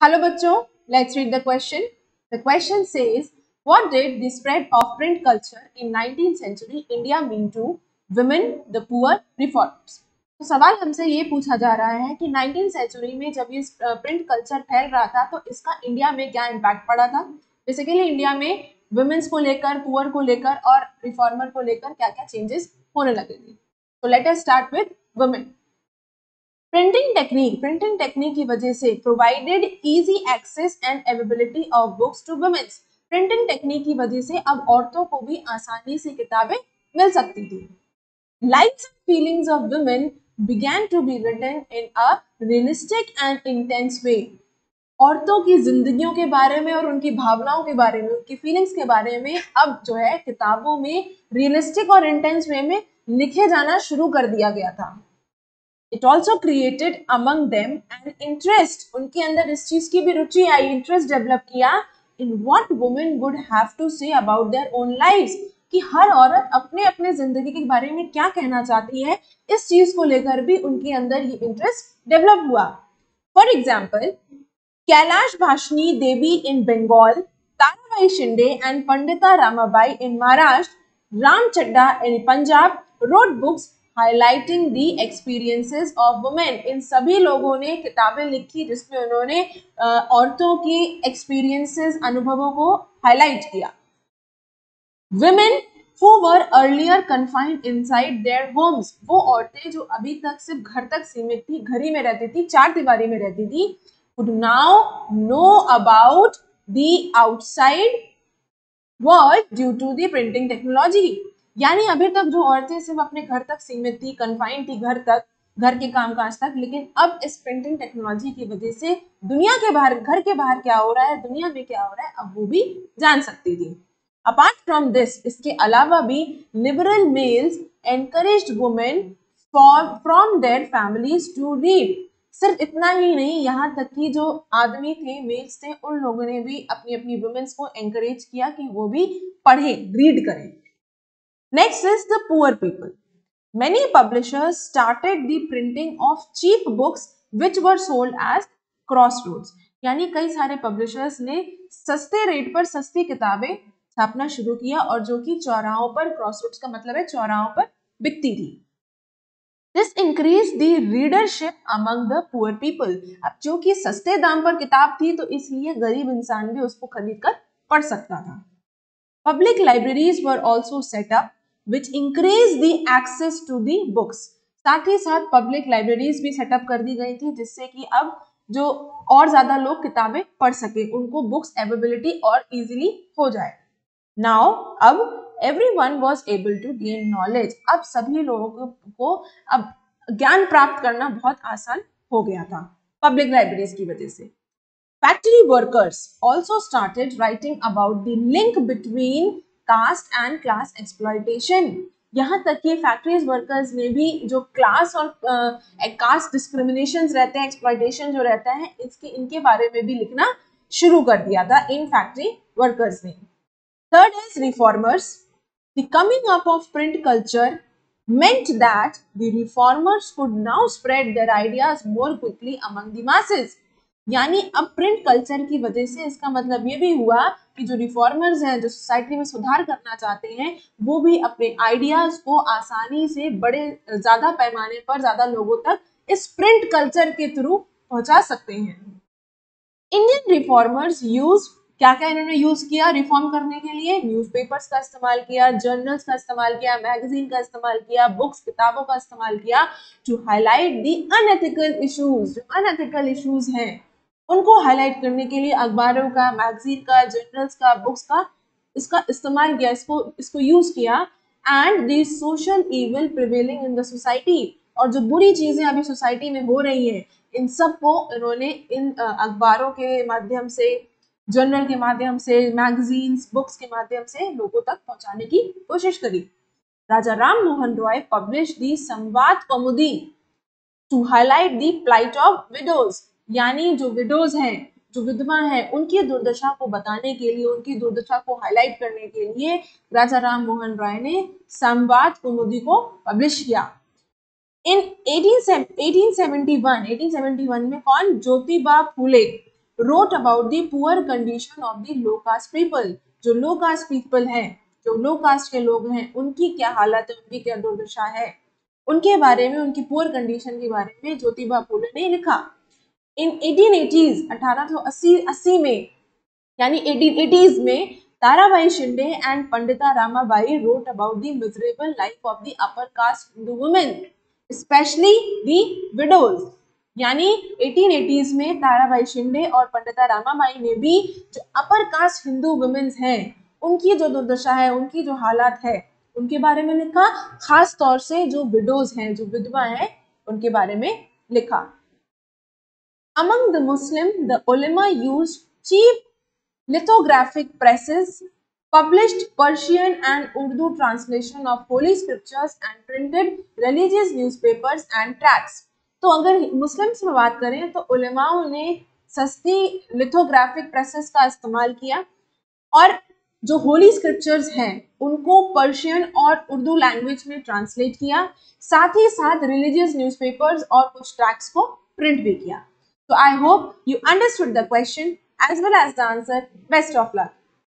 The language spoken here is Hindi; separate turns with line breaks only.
हेलो बच्चों. Let's read the question the question says what did the spread of print culture in 19th century India mean to women the poor reforms तो सवाल हमसे ये पूछा जा रहा है कि 19th सेंचुरी में जब ये प्रिंट कल्चर फैल रहा था तो इसका इंडिया में क्या इम्पैक्ट पड़ा था? बेसिकली इंडिया में वुमेन्स को लेकर पुअर को लेकर और रिफॉर्मर को लेकर क्या क्या चेंजेस होने लगे थे? तो let's start with women printing technique printing technique की वजह से provided easy access and availability of books to women's printing technique की वजह से अब औरतों को भी आसानी से किताबें मिल सकती थी। Lives and feelings of women began to be written in a realistic and intense way. औरतों की जिंदगियों के बारे में और उनकी भावनाओं के बारे में, उनकी फीलिंग्स के बारे में अब जो है किताबों में रियलिस्टिक और इंटेंस वे में लिखे जाना शुरू कर दिया गया था। It also created among them and interest उनके अंदर इस चीज़ की भी रुचि आई इंटरेस्ट डेवलप किया in what women would have to say about their own life कि हर औरत अपने अपने ज़िंदगी के बारे में क्या कहना चाहती है, इस चीज़ को लेकर भी उनके अंदर ये इंटरेस्ट डेवलप हुआ। For example Kailash Bhashini Devi in Bengal Tarabai Shinde and Pandita Ramabai in Maharashtra Ram Chadha in Punjab wrote books highlighting the experiences of women in सभी लोगों ने किताबें लिखी जिसमें उन्होंने औरतों की एक्सपीरियंसेस अनुभवों को हाईलाइट किया। Women who were earlier confined inside their homes वो औरतें जो अभी तक सिर्फ़ घर तक सीमित थी, घर ही में रहती थी, चार दीवारी में रहती थी, would now know about the outside world due to the printing technology. यानी अभी तक जो औरतें सिर्फ़ अपने घर तक सीमित थी कन्फाइंड थी घर तक, घर के काम काज तक, लेकिन अब इस प्रिंटिंग टेक्नोलॉजी की वजह से दुनिया के बाहर, घर के बाहर क्या हो रहा है, दुनिया में क्या हो रहा है, अब वो भी जान सकती थी। अपार्ट फ्रॉम दिस इसके अलावा भी liberal males encourage women from their families to read सिर्फ़ इतना ही नहीं, यहाँ तक कि जो आदमी थे मेल्स थे, उन लोगों ने भी अपनी अपनी वुमेन्स को एनकरेज किया कि वो भी पढ़े रीड करें। Is the poor people many publishers started the printing of cheap books which were sold at crossroads यानी कई सारे पब्लिशर्स ने सस्ते रेट पर सस्ती किताबें छापना शुरू किया और जो कि चौराहों पर क्रॉस रूट्स का मतलब है चौराहों पर बिकती थी। This increase the readership among the poor people अब जो कि सस्ते दाम पर किताब थी तो इसलिए गरीब इंसान भी उसको खरीद कर पढ़ सकता था। Public libraries were also set up which increase the access to the books साथ ही साथ पब्लिक लाइब्रेरीज भी सेटअप कर दी गई थी, जिससे कि अब जो और ज़्यादा लोग किताबें पढ़ सके, उनको बुक्स अवेलेबिलिटी और इजीली हो जाए। नाउ अब everyone was able to gain knowledge अब सभी लोगों को अब ज्ञान प्राप्त करना बहुत आसान हो गया था पब्लिक लाइब्रेरीज की वजह से। Factory workers also started writing about the link between caste and class exploitation यहाँ तक कि फैक्ट्रीज वर्कर्स ने भी जो क्लास और कास्ट uh, डिस्क्रिमिनेशन रहते हैं एक्सप्लॉयटेशन जो रहता है इसके इनके बारे में भी लिखना शुरू कर दिया था इन फैक्ट्री वर्कर्स ने Third is reformers. The coming up of print culture meant that the reformers could now spread their ideas more quickly among the masses. यानी अब प्रिंट कल्चर की वजह से इसका मतलब ये भी हुआ कि जो रिफॉर्मर्स हैं, जो सोसाइटी में सुधार करना चाहते हैं, वो भी अपने आइडियाज़ को आसानी से बड़े, ज़्यादा पैमाने पर, ज़्यादा लोगों तक इस प्रिंट कल्चर के थ्रू पहुँचा सकते हैं। इंडियन रिफॉर्मर्स यूज़ क्या क्या इन्होंने यूज़ किया रिफॉर्म करने के लिए? न्यूज़पेपर्स का इस्तेमाल किया जर्नल्स का इस्तेमाल किया मैगजीन का इस्तेमाल किया बुक्स किताबों का इस्तेमाल किया to highlight the unethical issues जो अनएथिकल इश्यूज़ हैं। उनको हाईलाइट करने के लिए अखबारों का मैगजीन का जर्नल्स का बुक्स का इसका इस्तेमाल किया, इसको इसको यूज़ किया। And the social evil prevailing in the society और जो बुरी चीज़ें अभी सोसाइटी में हो रही हैं, इन सबको इन्होंने इन अखबारों के माध्यम से जर्नल के माध्यम से मैगजीन्स बुक्स के माध्यम से लोगों तक पहुँचाने की कोशिश करी। Raja Ram Mohan Roy publish the Sambad Kaumudi to highlight the plight of widows यानी जो विडोज हैं, जो विधवा हैं, उनकी दुर्दशा को बताने के लिए, उनकी दुर्दशा को हाईलाइट करने के लिए राजा राम मोहन राय ने संवाद कौमुदी को पब्लिश किया। इन 1871 1871 में कौन? ज्योतिबा फूले wrote about the poor condition of the low caste people. जो लो कास्ट पीपल हैं, जो लो कास्ट के लोग हैं, उनकी क्या हालत है? उनकी क्या दुर्दशा है? उनके बारे में, उनकी पुअर कंडीशन के बारे में ज्योतिबा फूले ने लिखा। इन 1880s 1880 80 में, यानी 1880s में, Tarabai Shinde and Pandita Ramabai wrote about the miserable life of the upper caste Hindu women specially the widows यानी 1880s में ताराबाई शिंदे और पंडिता रामाबाई ने भी जो अपर कास्ट हिंदू वुमेन्स हैं, उनकी जो दुर्दशा है, उनकी जो हालात है, उनके बारे में लिखा, खास तौर से जो विडोज हैं, जो विधवा हैं, उनके बारे में लिखा। Among the Muslim the ulema use cheap lithographic presses published Persian and Urdu translation of holy scriptures and printed religious newspapers and tracts. तो अगर मुस्लिम्स में बात करें तो उलेमाओं ने सस्ती लिथोग्राफिक प्रेसेस का इस्तेमाल किया और जो होली स्क्रिप्चर्स हैं, उनको पर्शियन और उर्दू लैंग्वेज में ट्रांसलेट किया, साथ ही साथ रिलीजियस न्यूज़पेपर्स और कुछ ट्रैक्स को प्रिंट भी किया So I hope you understood the question as well as the answer. Best of luck.